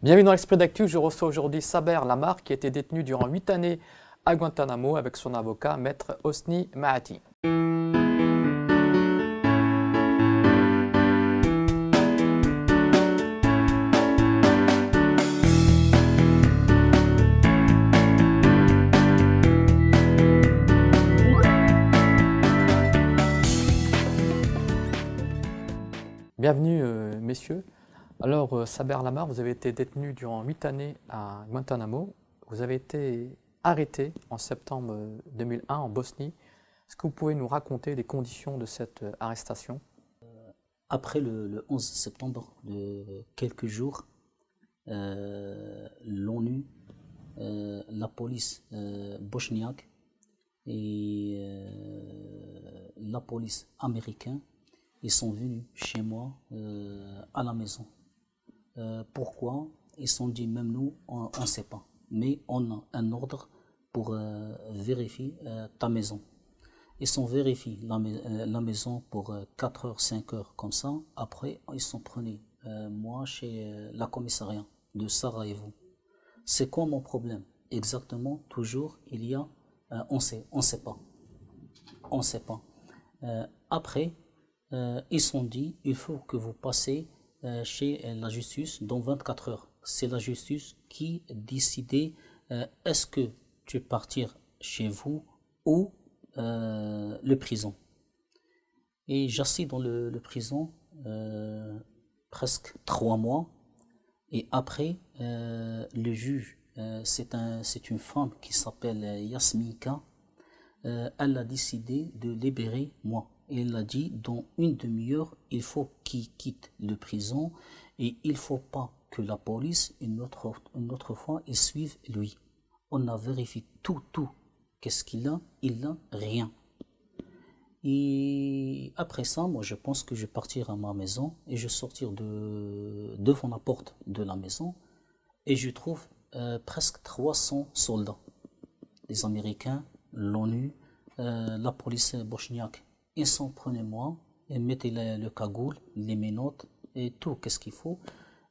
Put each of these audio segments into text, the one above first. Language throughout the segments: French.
Bienvenue dans l'Esprit d'Actu. Je reçois aujourd'hui Saber Lamar qui a été détenu durant 8 années à Guantanamo avec son avocat, maître Osni Mahati. Bienvenue, euh, messieurs. Alors, euh, Saber Lamar, vous avez été détenu durant huit années à Guantanamo. Vous avez été arrêté en septembre 2001 en Bosnie. Est-ce que vous pouvez nous raconter les conditions de cette euh, arrestation? Après le, 11 septembre, de quelques jours, l'ONU, la police bosniaque et la police américaine ils sont venus chez moi euh, à la maison. Euh, pourquoi? Ils sont dit, même nous, on ne sait pas. Mais on a un ordre pour euh, vérifier ta maison. Ils sont vérifiés la, maison pour 4 heures, 5 heures, comme ça. Après, ils sont prenus, moi, chez la commissariat de Sarajevo. C'est quoi mon problème? Exactement, toujours, il y a, on sait, on sait pas. On sait pas. après, euh, ils sont dit il faut que vous passez euh, chez la justice dans 24 heures. C'est la justice qui décide euh, est-ce que tu veux partir chez vous ou le prison. Et j'assieds dans le, le prison presque trois mois. Et après, le juge, c'est un, une femme qui s'appelle Yasmika, elle a décidé de libérer moi il a dit dans une demi-heure, il faut qu'il quitte le prison et il faut pas que la police, une autre, une autre fois, il suive lui. On a vérifié tout, tout. Qu'est-ce qu'il a? Il n'a rien. Et après ça, moi, je pense que je vais partir à ma maison et je vais sortir de, devant la porte de la maison et je trouve euh, presque 300 soldats. Les Américains, l'ONU, euh, la police bosniaque ils s'en prenaient moi, et mettaient le, cagoule, les menottes et tout, qu'est-ce qu'il faut.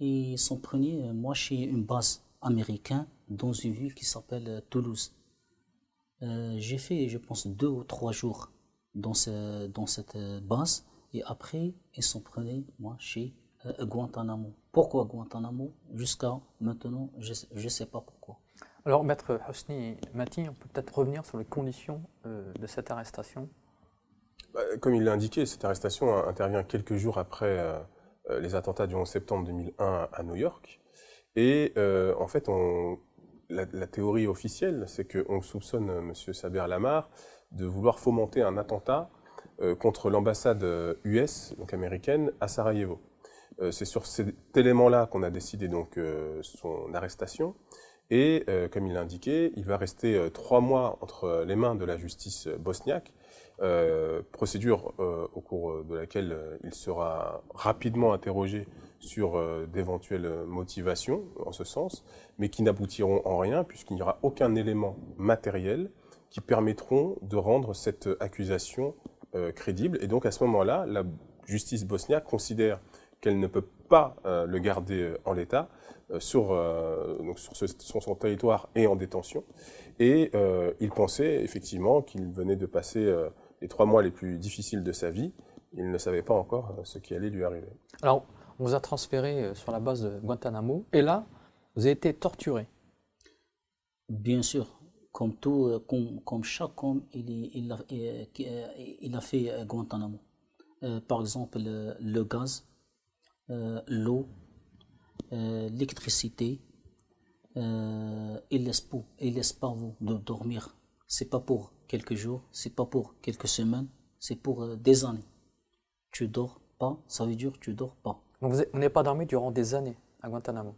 Et ils s'en prenaient euh, moi chez une base américaine dans une ville qui s'appelle euh, Toulouse. Euh, j'ai fait, je pense, deux ou trois jours dans, ce, dans cette base et après ils s'en prenaient moi chez Guantanamo. Pourquoi Guantanamo? Jusqu'à maintenant, je ne sais pas pourquoi. Alors, Maître Hosni Mati, on peut peut-être revenir sur les conditions de cette arrestation comme il l'a indiqué, cette arrestation intervient quelques jours après euh, euh, les attentats du 11 septembre 2001 à New York. Et euh, en fait, la, théorie officielle, c'est qu'on soupçonne M. Saber Lamar de vouloir fomenter un attentat contre l'ambassade US, donc américaine, à Sarajevo. c'est sur cet élément-là qu'on a décidé donc son arrestation. Et comme il l'a indiqué, il va rester trois mois entre les mains de la justice bosniaque euh, procédure euh, au cours de laquelle euh, il sera rapidement interrogé sur d'éventuelles motivations en ce sens, mais qui n'aboutiront en rien puisqu'il n'y aura aucun élément matériel qui permettront de rendre cette accusation crédible. Et donc à ce moment-là, la justice bosniaque considère qu'elle ne peut pas le garder en l'état sur, donc sur, sur, son territoire et en détention. Et il pensait effectivement qu'il venait de passer les trois mois les plus difficiles de sa vie, il ne savait pas encore euh, ce qui allait lui arriver. Alors, on vous a transféré euh, sur la base de Guantanamo, et là, vous avez été torturé. Bien sûr, comme, tout, euh, comme, comme chaque homme, il, il, a, il a fait Guantanamo. par exemple, le, gaz, l'eau, l'électricité, il ne laisse, pas, il laisse pas vous de dormir. C'est pas pour quelques jours, c'est pas pour quelques semaines, c'est pour euh, des années. Tu dors pas, ça veut dire que tu dors pas. Donc vous n'avez pas dormi durant des années à Guantanamo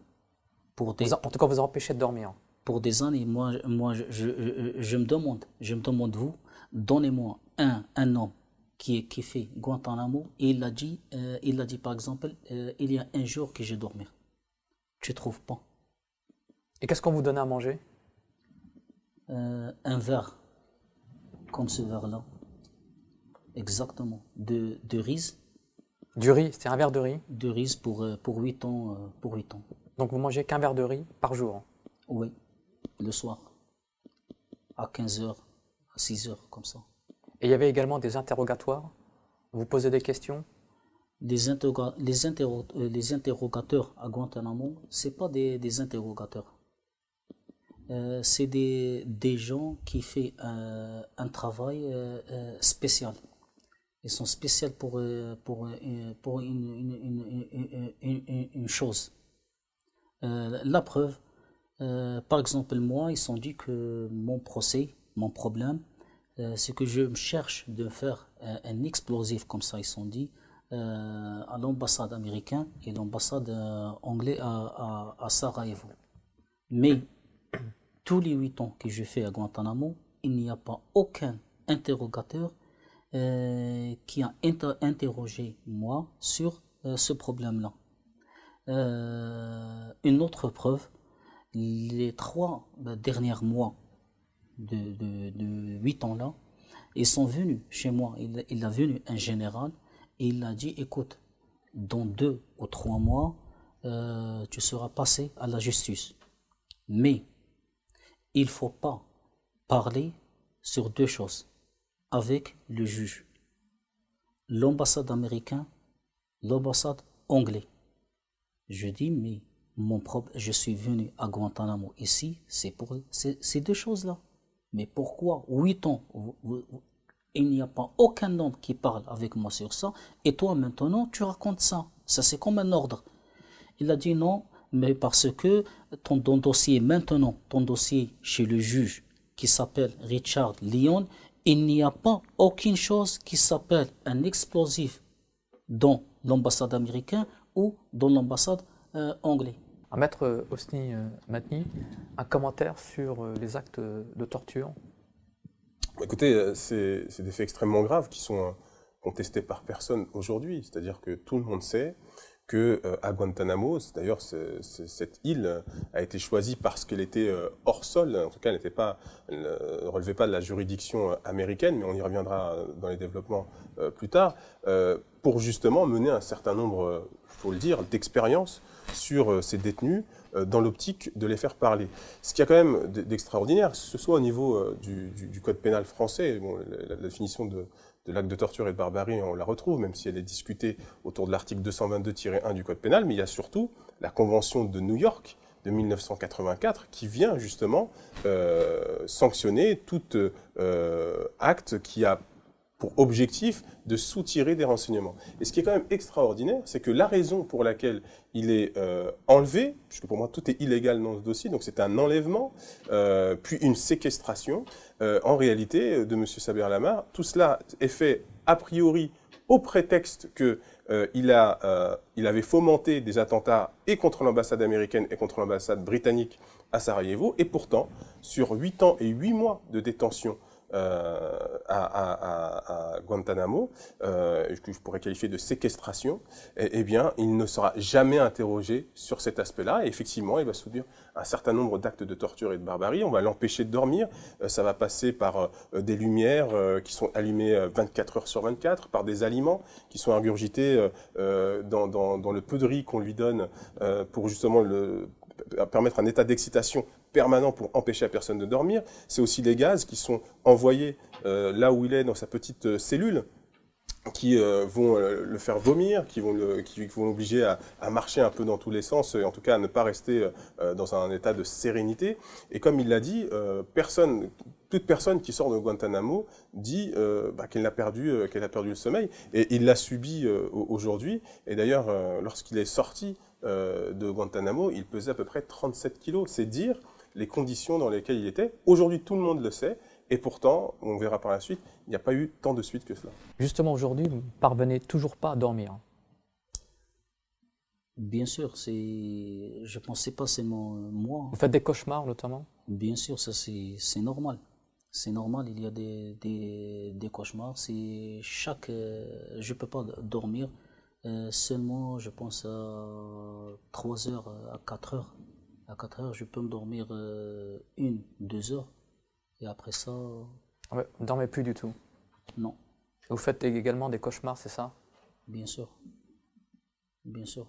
pour des, En tout cas, vous a empêché de dormir Pour des années, moi, moi je, je, me demande, je me demande vous, donnez-moi un, un homme qui, qui fait Guantanamo et il a dit, euh, il a dit par exemple, euh, il y a un jour que j'ai dormi. Tu trouves pas Et qu'est-ce qu'on vous donnait à manger? Un verre comme ce verre-là. Exactement. De, de riz. Du riz, c'était un verre de riz De riz pour, euh, pour 8 ans. Euh, pour 8 ans. Donc vous mangez qu'un verre de riz par jour Oui, le soir, à 15h, à 6h, comme ça. Et il y avait également des interrogatoires Vous posez des questions les, les, euh, les, interrogateurs à Guantanamo, ce pas des, des interrogateurs. Euh, c'est des, des, gens qui font euh, un travail spécial. Ils sont spéciaux pour, pour, pour une, une, une, une chose. la preuve, par exemple, moi, ils sont dit que mon procès, mon problème, c'est que je cherche de faire un explosif comme ça, ils sont dit, euh, à l'ambassade américaine et l'ambassade euh, anglaise à, à, Sarajevo. Mais tous les huit ans que je fais à Guantanamo, il n'y a pas aucun interrogateur euh, qui a interrogé moi sur ce problème-là. une autre preuve, les trois derniers mois de, huit ans-là, ils sont venus chez moi. Il, il a venu un général et il a dit, écoute, dans deux ou trois mois, euh, tu seras passé à la justice. Mais il ne faut pas parler sur deux choses avec le juge. L'ambassade américaine, l'ambassade anglaise. Je dis, mais mon propre, je suis venu à Guantanamo ici, c'est pour ces deux choses-là. Mais pourquoi huit ans il n'y a pas aucun homme qui parle avec moi sur ça, et toi maintenant tu racontes ça. Ça c'est comme un ordre. Il a dit non, mais parce que ton, dossier maintenant, ton dossier chez le juge qui s'appelle Richard Lyon, il n'y a pas aucune chose qui s'appelle un explosif dans l'ambassade américaine ou dans l'ambassade euh, anglaise. Maître Osni euh, Matni, un commentaire sur euh, les actes de torture? Écoutez, euh, c'est des faits extrêmement graves qui sont contestés par personne aujourd'hui. C'est-à-dire que tout le monde sait que euh, à Guantanamo, d'ailleurs cette île a été choisie parce qu'elle était hors sol, en tout cas elle pas, ne relevait pas de la juridiction américaine, mais on y reviendra dans les développements plus tard, pour justement mener un certain nombre, il faut le dire, d'expériences sur ces détenus euh, dans l'optique de les faire parler. Ce qui a quand même d'extraordinaire, que ce soit au niveau euh, du, code pénal français, bon, la, définition de, l'acte de torture et de barbarie, on la retrouve, même si elle est discutée autour de l'article 222-1 du code pénal, mais il y a surtout la Convention de New York de 1984 qui vient justement euh, sanctionner tout acte qui a pour objectif de soutirer des renseignements. Et ce qui est quand même extraordinaire, c'est que la raison pour laquelle il est euh, enlevé, puisque pour moi tout est illégal dans ce dossier, donc c'est un enlèvement, euh, puis une séquestration, euh, en réalité, de M. Saber Lamar, tout cela est fait a priori au prétexte que avait fomenté des attentats et contre l'ambassade américaine et contre l'ambassade britannique à Sarajevo, et pourtant, sur 8 ans et 8 mois de détention euh, à, Guantanamo, euh, que je pourrais qualifier de séquestration, eh, eh, bien, il ne sera jamais interrogé sur cet aspect-là. Et effectivement, il va subir un certain nombre d'actes de torture et de barbarie. On va l'empêcher de dormir. Euh, ça va passer par des lumières qui sont allumées 24 heures sur 24, par des aliments qui sont ingurgités dans, le peu de riz qu'on lui donne pour justement permettre un état d'excitation permanent pour empêcher la personne de dormir. C'est aussi les gaz qui sont envoyés euh, là où il est dans sa petite euh, cellule qui euh, vont le faire vomir, qui vont l'obliger à, à, marcher un peu dans tous les sens, et en tout cas à ne pas rester dans un état de sérénité. Et comme il l'a dit, personne, toute personne qui sort de Guantanamo dit bah, qu'elle a perdu, qu'elle a perdu le sommeil, et il l'a subi aujourd'hui. Et d'ailleurs, lorsqu'il est sorti de Guantanamo, il pesait à peu près 37 kilos. C'est dire les conditions dans lesquelles il était. Aujourd'hui, tout le monde le sait. Et pourtant, on verra par la suite, il n'y a pas eu tant de suite que cela. Justement, aujourd'hui, vous ne parvenez toujours pas à dormir. Bien sûr, c'est. Je pensais pas seulement moi. Vous faites des cauchemars notamment? Bien sûr, ça c'est normal. C'est normal, il y a des, des, des cauchemars. C'est chaque. Euh, je peux pas dormir. Euh, seulement, je pense à 3 heures, à 4 heures à 4 heures, je peux me dormir euh, une, deux heures. Et après ça. Ouais, vous ne dormez plus du tout Non. Vous faites également des cauchemars, c'est ça? Bien sûr. Bien sûr.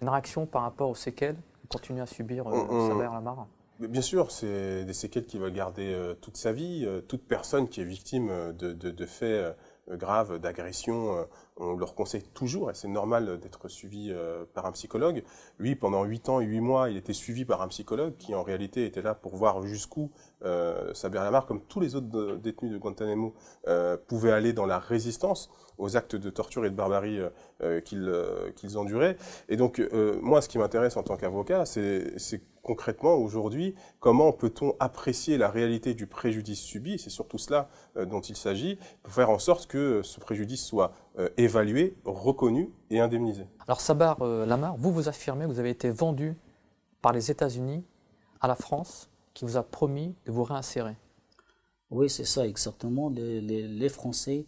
Une réaction par rapport aux séquelles que continue à subir euh, Saber Lamar? Bien sûr, c'est des séquelles qu'il va garder euh, toute sa vie. Euh, toute personne qui est victime de, de, de faits graves, d'agressions, on leur conseille toujours, et c'est normal d'être suivi par un psychologue. Lui, pendant 8 ans et 8 mois, il était suivi par un psychologue qui, en réalité, était là pour voir jusqu'où euh, Lamar, comme tous les autres détenus de Guantanamo, euh, pouvait aller dans la résistance aux actes de torture et de barbarie qu'ils enduraient. Et donc, moi, ce qui m'intéresse en tant qu'avocat, c'est concrètement aujourd'hui, comment peut-on apprécier la réalité du préjudice subi, c'est surtout cela euh, dont il s'agit, pour faire en sorte que ce préjudice soit euh, évalué, reconnu et indemnisé. Alors Sabar euh, Lamar, vous vous affirmez, vous avez été vendu par les États-Unis à la France, qui vous a promis de vous réinsérer. Oui, c'est ça exactement. Les, Français,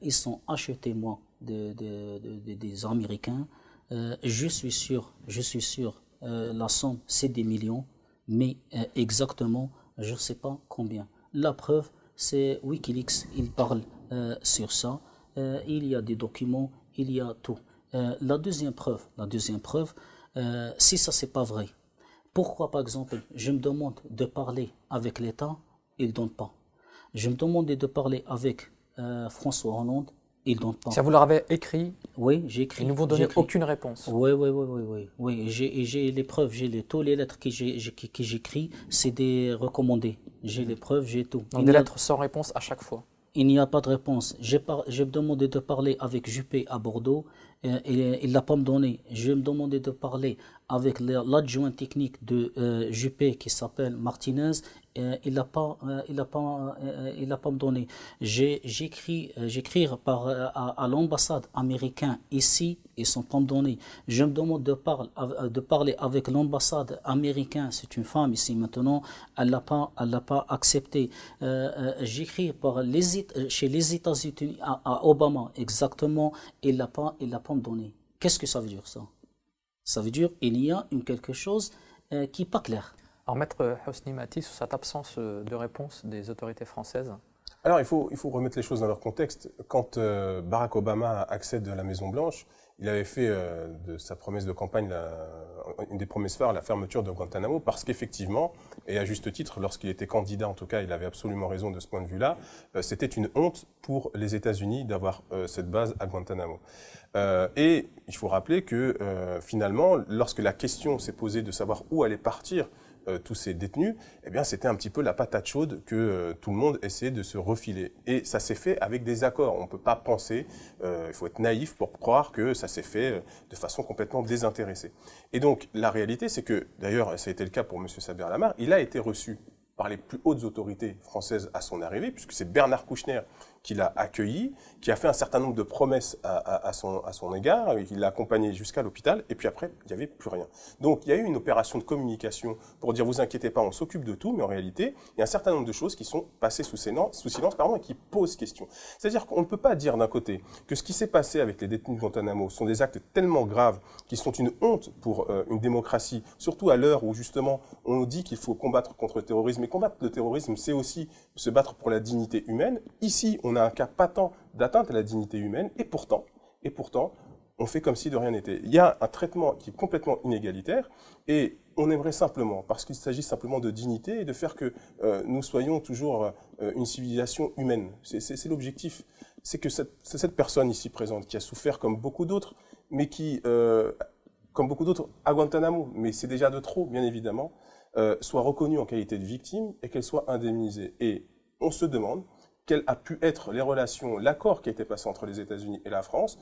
ils sont achetés moi des Américains. je suis sûr, je suis sûr euh, la somme, c'est des millions, mais euh, exactement, je ne sais pas combien. La preuve, c'est Wikileaks, il parle euh, sur ça. il y a des documents, il y a tout. la deuxième preuve, la deuxième preuve, si ça c'est pas vrai, pourquoi par exemple, je me demande de parler avec l'État, il ne donne pas. Je me demande de parler avec François Hollande, ils donnent pas. Ça vous leur avez écrit Oui, j'ai écrit. Ils ne vous donné aucune réponse. Oui, oui, oui, oui, oui. oui. J'ai les preuves, j'ai les, toutes les lettres que j'écris, c'est des recommandés. J'ai les preuves, j'ai tout. Donc des lettres sans réponse à chaque fois. Il n'y a pas de réponse. J'ai demandé de parler avec Juppé à Bordeaux, euh, et, il ne l'a pas me donné. J'ai demandé de parler avec l'adjoint technique de euh, Juppé qui s'appelle Martinez, euh, il n'a pas, euh, il pas, euh, il pas me donné. J'écris, par à, l'ambassade américaine ici, ils sont pas me donné. Je me demande de parler, de parler avec l'ambassade américaine. C'est une femme ici maintenant. Elle l'a pas, elle l'a pas accepté. J'écris par les chez les États-Unis à, Obama exactement. Il l'a pas, il l'a pas me donné. Qu'est-ce que ça veut dire ça? Ça veut dire il y a une quelque chose qui n'est pas clair. Alors, Maître Hosni Mati, sur cette absence euh, de réponse des autorités françaises Alors, il faut, il faut remettre les choses dans leur contexte. Quand euh, Barack Obama accède à la Maison-Blanche, il avait fait euh, de sa promesse de campagne une des promesses phares, la fermeture de Guantanamo, parce qu'effectivement, et à juste titre, lorsqu'il était candidat, en tout cas, il avait absolument raison de ce point de vue-là, c'était une honte pour les États-Unis d'avoir cette base à Guantanamo. et il faut rappeler que finalement, lorsque la question s'est posée de savoir où allait partir euh, tous ces détenus, eh bien, c'était un petit peu la patate chaude que euh, tout le monde essayait de se refiler. Et ça s'est fait avec des accords. On ne peut pas penser, euh, il faut être naïf pour croire que ça s'est fait de façon complètement désintéressée. Et donc, la réalité, c'est que, d'ailleurs, ça a été le cas pour M. Saber Lamar, il a été reçu par les plus hautes autorités françaises à son arrivée, puisque c'est Bernard Kouchner qui l'a accueilli, qui a fait un certain nombre de promesses à, son, à son égard, il l'a accompagné jusqu'à l'hôpital, et puis après, il n'y avait plus rien. Donc il y a eu une opération de communication pour dire, vous inquiétez pas, on s'occupe de tout, mais en réalité, il y a un certain nombre de choses qui sont passées sous silence, sous silence pardon, et qui posent question. C'est-à-dire qu'on ne peut pas dire d'un côté que ce qui s'est passé avec les détenus de Guantanamo sont des actes tellement graves qui sont une honte pour euh, une démocratie, surtout à l'heure où justement on nous dit qu'il faut combattre contre le terrorisme, et combattre le terrorisme, c'est aussi se battre pour la dignité humaine. Ici, on a un cas patent d'atteinte à la dignité humaine, et pourtant, et pourtant, on fait comme si de rien n'était. Il y a un traitement qui est complètement inégalitaire, et on aimerait simplement, parce qu'il s'agit simplement de dignité, et de faire que euh, nous soyons toujours euh, une civilisation humaine. C'est l'objectif. C'est que cette, cette, personne ici présente, qui a souffert comme beaucoup d'autres, mais qui, euh, comme beaucoup d'autres, à Guantanamo, mais c'est déjà de trop, bien évidemment, soit reconnue en qualité de victime et qu'elle soit indemnisée. Et on se demande quelles a pu être les relations, l'accord qui a été passé entre les États-Unis et la France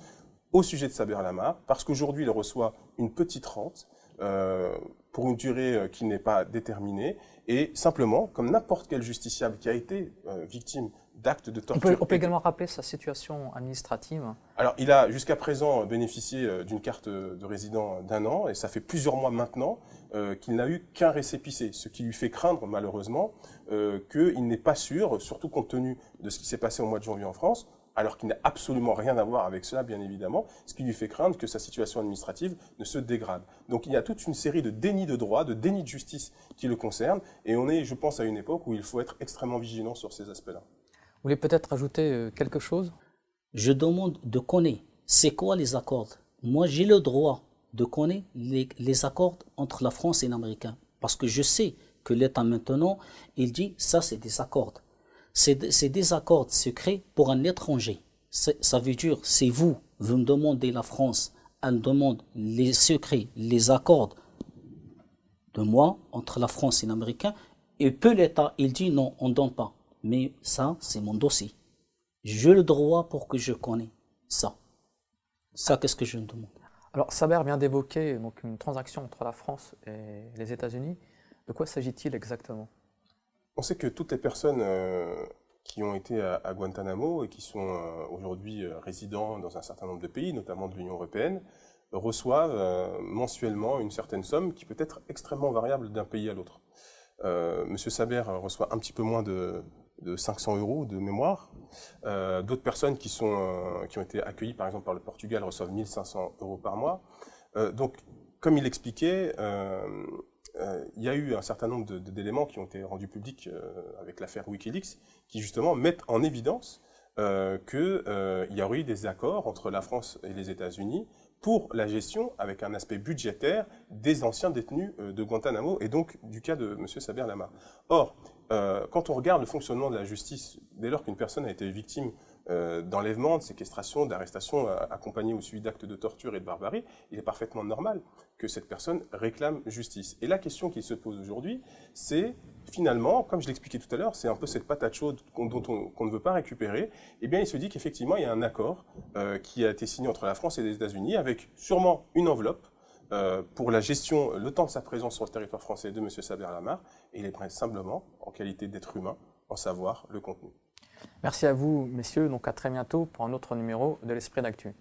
au sujet de Saber Lamar, parce qu'aujourd'hui il reçoit une petite rente euh, pour une durée euh, qui n'est pas déterminée, et simplement, comme n'importe quel justiciable qui a été euh, victime d'actes de torture. On peut, également rappeler sa situation administrative. Alors, il a jusqu'à présent bénéficié euh, d'une carte de résident d'un an, et ça fait plusieurs mois maintenant euh, qu'il n'a eu qu'un récépissé, ce qui lui fait craindre malheureusement euh, qu'il n'est pas sûr, surtout compte tenu de ce qui s'est passé au mois de janvier en France, alors qu'il n'a absolument rien à voir avec cela, bien évidemment, ce qui lui fait craindre que sa situation administrative ne se dégrade. Donc il y a toute une série de dénis de droit, de dénis de justice qui le concernent, et on est, je pense, à une époque où il faut être extrêmement vigilant sur ces aspects-là. Vous voulez peut-être ajouter euh, quelque chose? Je demande de connaître c'est quoi les accords? Moi, j'ai le droit de connaître les, accords entre la France et l'Américain. Parce que je sais que l'État maintenant, il dit ça c'est des accords. C'est des accords secrets pour un étranger. Ça veut dire, c'est vous, vous me demandez la France, elle demande les secrets, les accords de moi entre la France et l'Américain, et peu l'État, il dit non, on ne donne pas. Mais ça, c'est mon dossier. J'ai le droit pour que je connais ça. Ça, qu'est-ce que je me demande? Alors, Saber vient d'évoquer une transaction entre la France et les États-Unis. De quoi s'agit-il exactement? On sait que toutes les personnes euh, qui ont été à, Guantanamo et qui sont euh, aujourd'hui euh, résidents dans un certain nombre de pays, notamment de l'Union européenne, reçoivent mensuellement une certaine somme qui peut être extrêmement variable d'un pays à l'autre. Monsieur Saber reçoit un petit peu moins de, de 500 euros de mémoire. Euh, d'autres personnes euh, qui ont été accueillies, par exemple, par le Portugal, reçoivent 1500 euros par mois. Euh, donc, comme il l'expliquait, il y a eu un certain nombre d'éléments qui ont été rendus publics avec l'affaire Wikileaks, qui justement mettent en évidence qu'il y aurait eu des accords entre la France et les États-Unis pour la gestion, avec un aspect budgétaire, des anciens détenus de Guantanamo et donc du cas de M. Saber Lamar. Or, euh, quand on regarde le fonctionnement de la justice, dès lors qu'une personne a été victime euh, d'enlèvement, de séquestration, d'arrestation euh, accompagnée ou suivi d'actes de torture et de barbarie, il est parfaitement normal que cette personne réclame justice. Et la question qui se pose aujourd'hui, c'est finalement, comme je l'expliquais tout à l'heure, c'est un peu cette patate chaude dont on, ne veut pas récupérer. Eh bien, il se dit qu'effectivement, il y a un accord qui a été signé entre la France et les États-Unis avec sûrement une enveloppe euh, pour la gestion, le temps de sa présence sur le territoire français de M. Saber Lamar, et il est simplement, en qualité d'être humain, en savoir le contenu. Merci à vous, messieurs. Donc à très bientôt pour un autre numéro de l'Esprit d'Actu.